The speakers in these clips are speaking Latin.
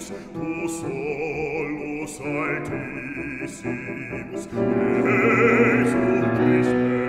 Deus, tu solus altissimus, Jesu Christus.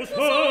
不错。